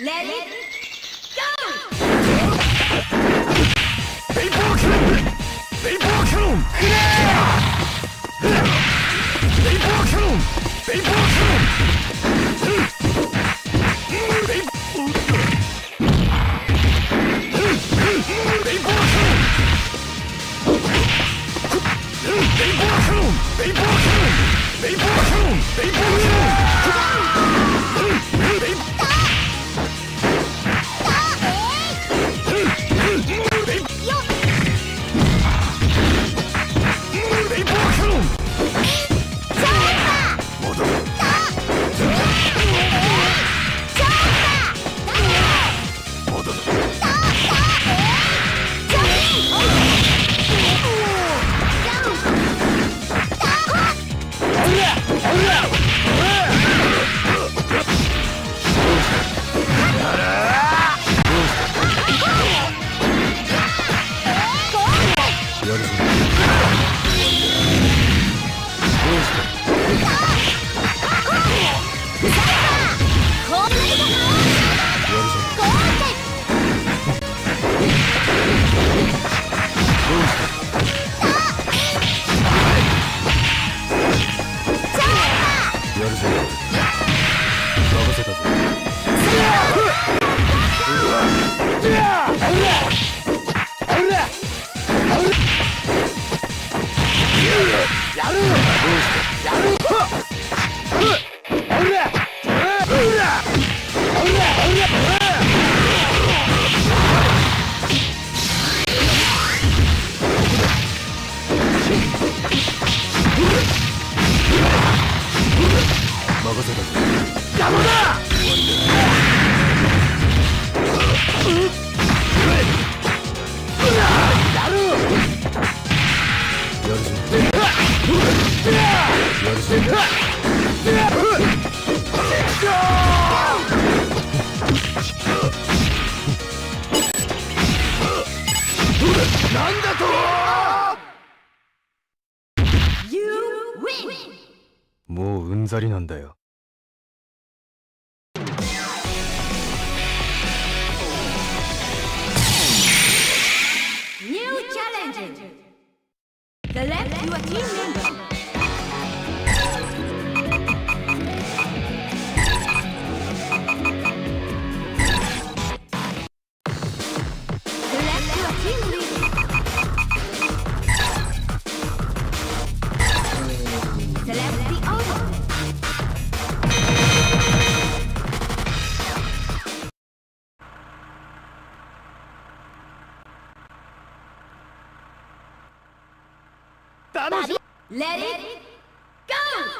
Let it go! They broke him! They broke him! They broke him! They broke him! They broke him! They broke him! They broke him! They! Let it go!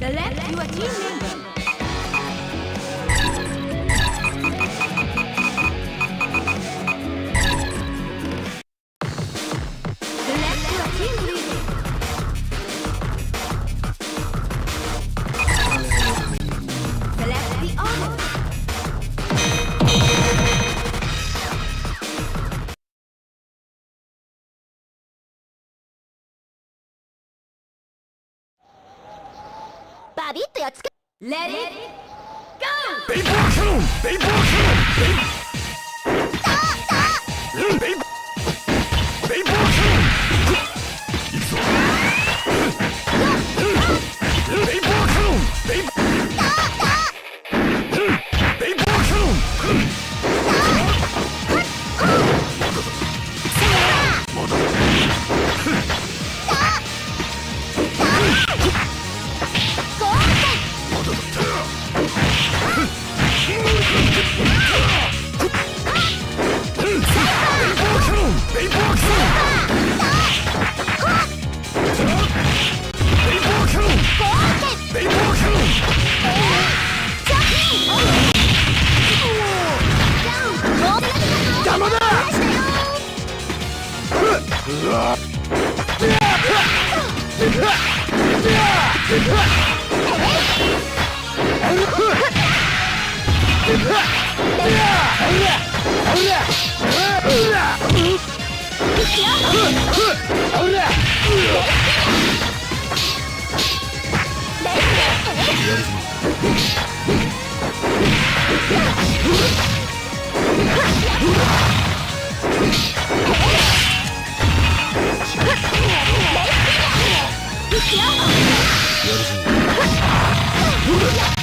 The left, you are teaming Let it go! るぞ。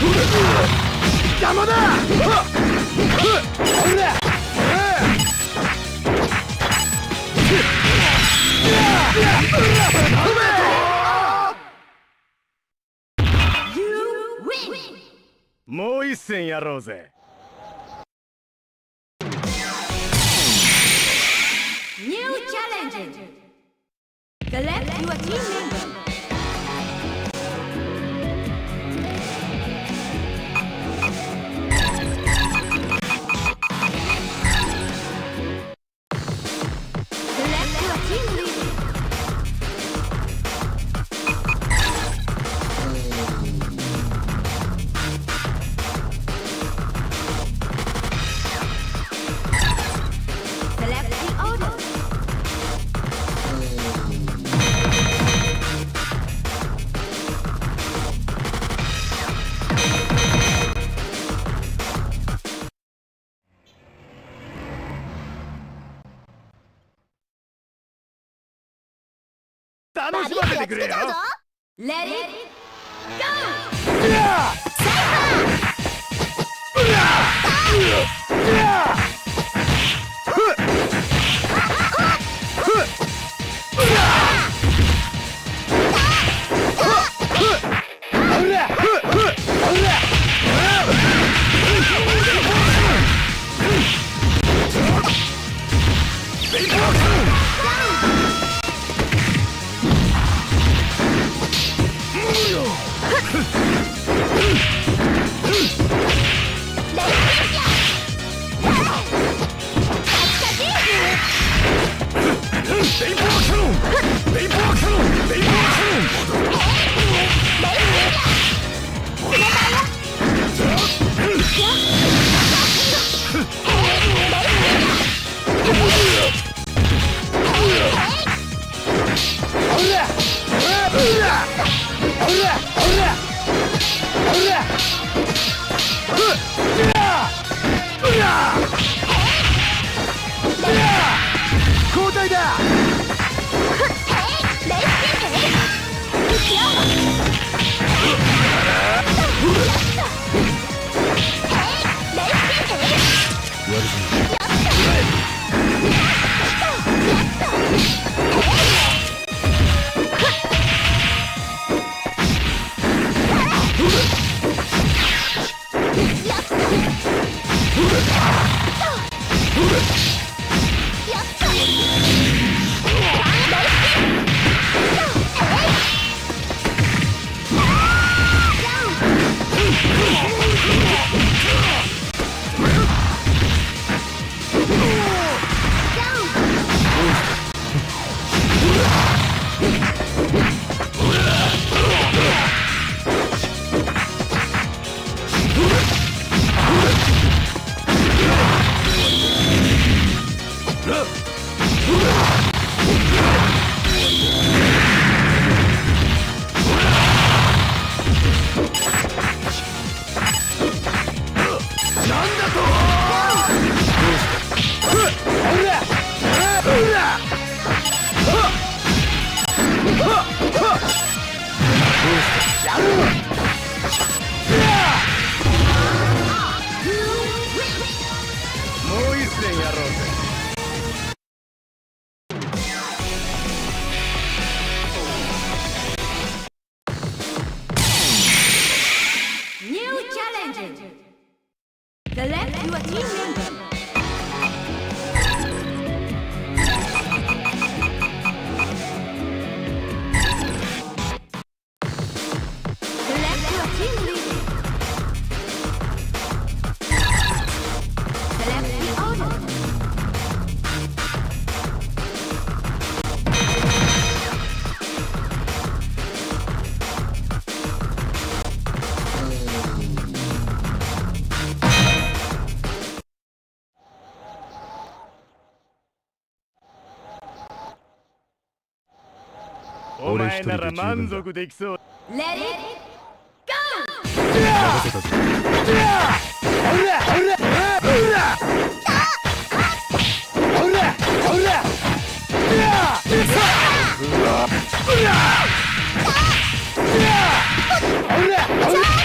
邪魔だもう一戦やろうぜ。New challenges. Select your team members. 楽しませてくれよ。レディーゴー。サイファー。Member. もう前なら満足できそう。Let it go! 任せたぜベ